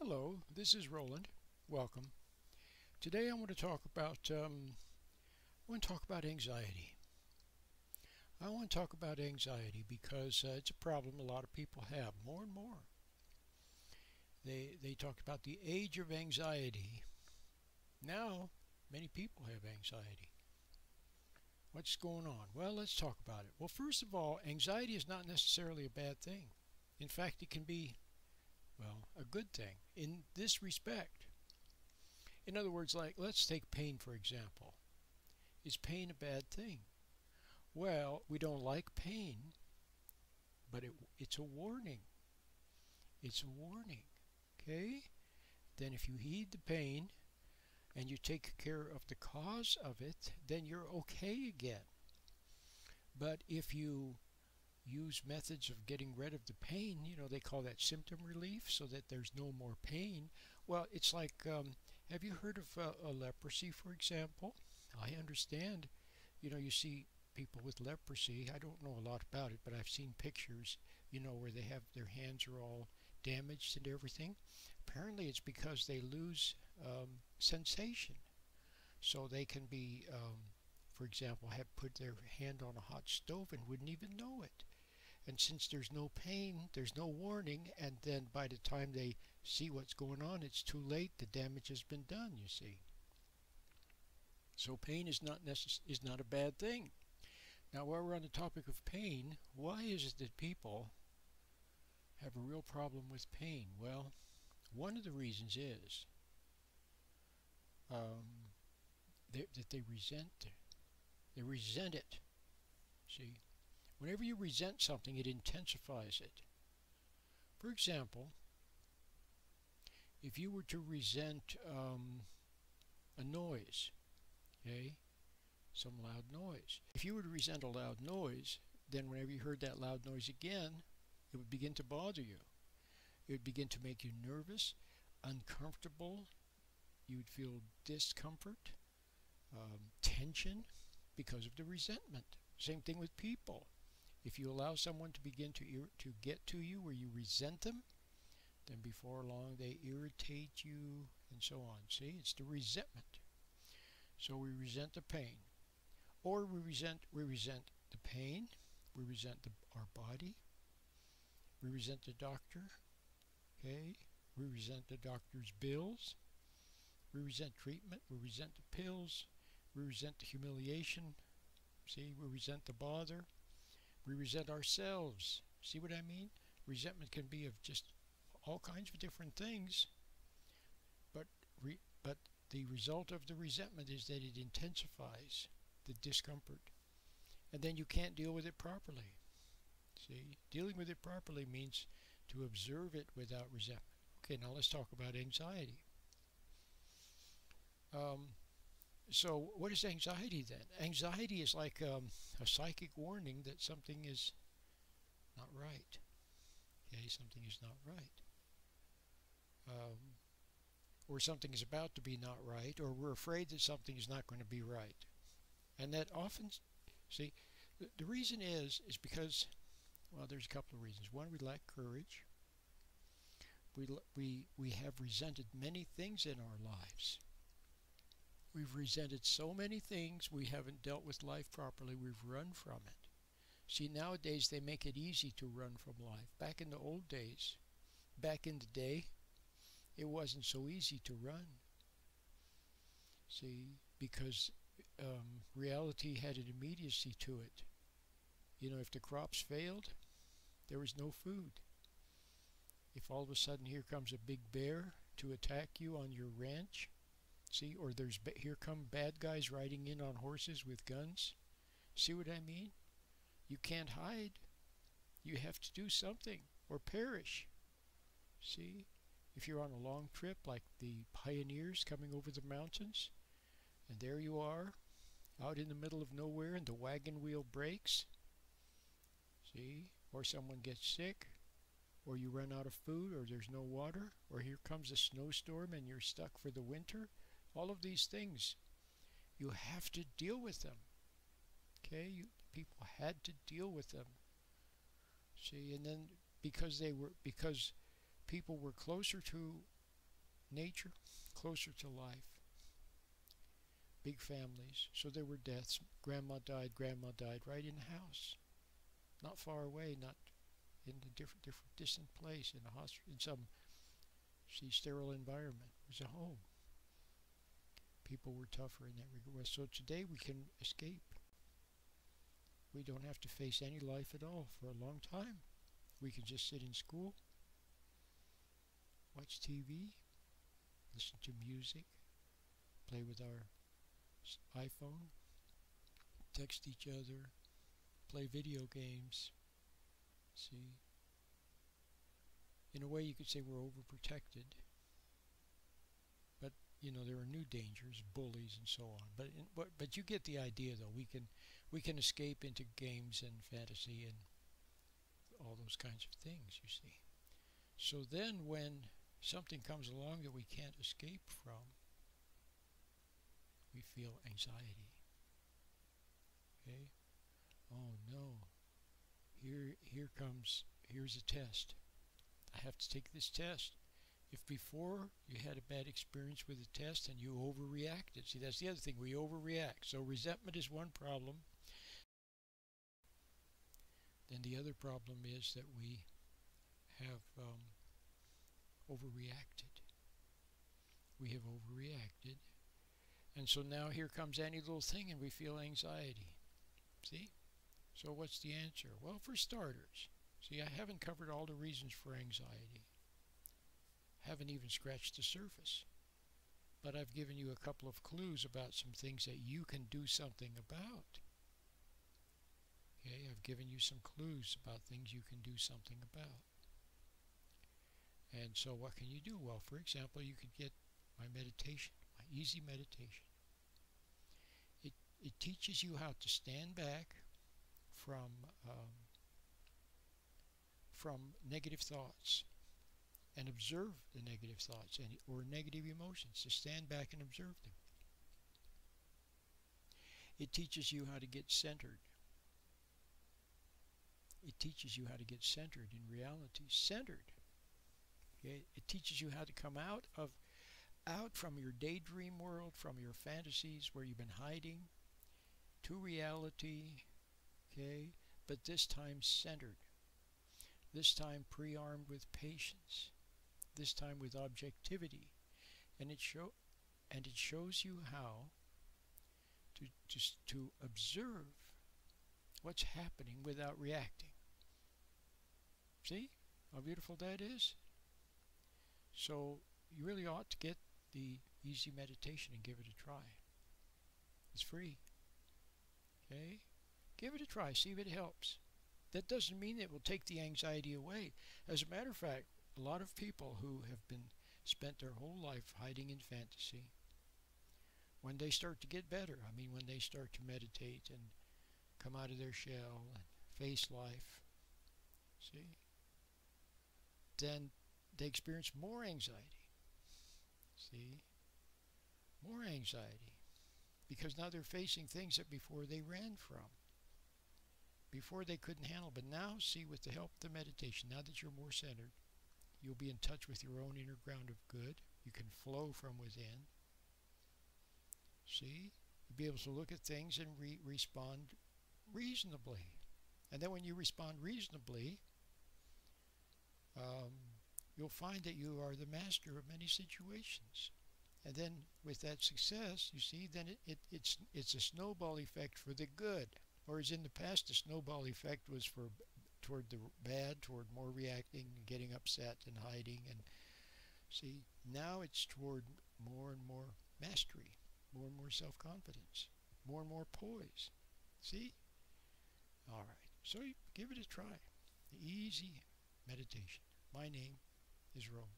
Hello, this is Roland. Welcome. Today I want to talk about um, I want to talk about anxiety. I want to talk about anxiety because uh, it's a problem a lot of people have more and more. They they talk about the age of anxiety. Now, many people have anxiety. What's going on? Well, let's talk about it. Well, first of all, anxiety is not necessarily a bad thing. In fact, it can be well, a good thing in this respect. In other words, like let's take pain for example. Is pain a bad thing? Well, we don't like pain, but it, it's a warning. It's a warning. Okay? Then if you heed the pain and you take care of the cause of it, then you're okay again. But if you use methods of getting rid of the pain. You know, they call that symptom relief so that there's no more pain. Well, it's like, um, have you heard of uh, a leprosy, for example? I understand, you know, you see people with leprosy. I don't know a lot about it, but I've seen pictures, you know, where they have their hands are all damaged and everything. Apparently, it's because they lose um, sensation. So they can be, um, for example, have put their hand on a hot stove and wouldn't even know it. And since there's no pain, there's no warning, and then by the time they see what's going on, it's too late. The damage has been done, you see. So pain is not necess- is not a bad thing. Now, while we're on the topic of pain, why is it that people have a real problem with pain? Well, one of the reasons is um, that they resent. They resent it. See, Whenever you resent something, it intensifies it. For example, if you were to resent um, a noise, okay, some loud noise. If you were to resent a loud noise, then whenever you heard that loud noise again, it would begin to bother you. It would begin to make you nervous, uncomfortable. You would feel discomfort, um, tension because of the resentment. Same thing with people. If you allow someone to begin to to get to you where you resent them, then before long they irritate you and so on. See, it's the resentment. So we resent the pain, or we resent we resent the pain, we resent the, our body, we resent the doctor. Okay, we resent the doctor's bills. We resent treatment. We resent the pills. We resent the humiliation. See, we resent the bother. We resent ourselves. See what I mean? Resentment can be of just all kinds of different things. But but the result of the resentment is that it intensifies the discomfort. And then you can't deal with it properly. See, dealing with it properly means to observe it without resentment. Okay, now let's talk about anxiety. Um, so, what is anxiety then? Anxiety is like um, a psychic warning that something is not right. Okay, something is not right. Um, or something is about to be not right, or we're afraid that something is not going to be right. And that often, see, the, the reason is, is because, well, there's a couple of reasons. One, we lack courage. We, we, we have resented many things in our lives. We've resented so many things, we haven't dealt with life properly, we've run from it. See, nowadays they make it easy to run from life. Back in the old days, back in the day, it wasn't so easy to run. See, because um, reality had an immediacy to it. You know, if the crops failed, there was no food. If all of a sudden here comes a big bear to attack you on your ranch, See, or there's here come bad guys riding in on horses with guns. See what I mean? You can't hide. You have to do something or perish. See? If you're on a long trip like the pioneers coming over the mountains, and there you are, out in the middle of nowhere, and the wagon wheel breaks. See? Or someone gets sick, or you run out of food, or there's no water, or here comes a snowstorm and you're stuck for the winter. All of these things, you have to deal with them. Okay, you, people had to deal with them. See, and then because they were because people were closer to nature, closer to life. Big families. So there were deaths. Grandma died, grandma died right in the house. Not far away, not in a different, different distant place, in a hospital, in some see, sterile environment. It was a home. People were tougher in that regard. So today we can escape. We don't have to face any life at all for a long time. We can just sit in school, watch TV, listen to music, play with our iPhone, text each other, play video games. See? In a way, you could say we're overprotected. You know, there are new dangers, bullies and so on. But, in, but, but you get the idea, though. We can, we can escape into games and fantasy and all those kinds of things, you see. So then when something comes along that we can't escape from, we feel anxiety. Okay? Oh no. Here here comes here's a test. I have to take this test. If before you had a bad experience with a test and you overreacted, see that's the other thing, we overreact. So resentment is one problem. Then the other problem is that we have um, overreacted. We have overreacted. And so now here comes any little thing and we feel anxiety. See? So what's the answer? Well, for starters, see, I haven't covered all the reasons for anxiety. Haven't even scratched the surface. But I've given you a couple of clues about some things that you can do something about. Okay, I've given you some clues about things you can do something about. And so what can you do? Well, for example, you could get my meditation, my easy meditation. It, it teaches you how to stand back from, um, from negative thoughts and observe the negative thoughts and, or negative emotions, to stand back and observe them. It teaches you how to get centered. It teaches you how to get centered in reality. Centered Okay? It teaches you how to come out of out from your daydream world, from your fantasies where you've been hiding, to reality, okay? But this time centered. This time pre-armed with patience. This time with objectivity. And it show and it shows you how to just to observe what's happening without reacting. See how beautiful that is? So you really ought to get the easy meditation and give it a try. It's free. Okay? Give it a try. See if it helps. That doesn't mean it will take the anxiety away. As a matter of fact, a lot of people who have been spent their whole life hiding in fantasy, when they start to get better, I mean when they start to meditate and come out of their shell and face life, see, then they experience more anxiety. See? More anxiety. Because now they're facing things that before they ran from. Before they couldn't handle. But now, see, with the help of the meditation, now that you're more centered, you'll be in touch with your own inner ground of good. You can flow from within. See? You'll be able to look at things and re respond reasonably. And then when you respond reasonably, um, you'll find that you are the master of many situations. And then with that success, you see, then it, it, it's, it's a snowball effect for the good. Whereas in the past, the snowball effect was for toward the bad, toward more reacting, getting upset and hiding. And see, now it's toward more and more mastery, more and more self-confidence, more and more poise. See? All right. So give it a try. Easy meditation. My name is Rome.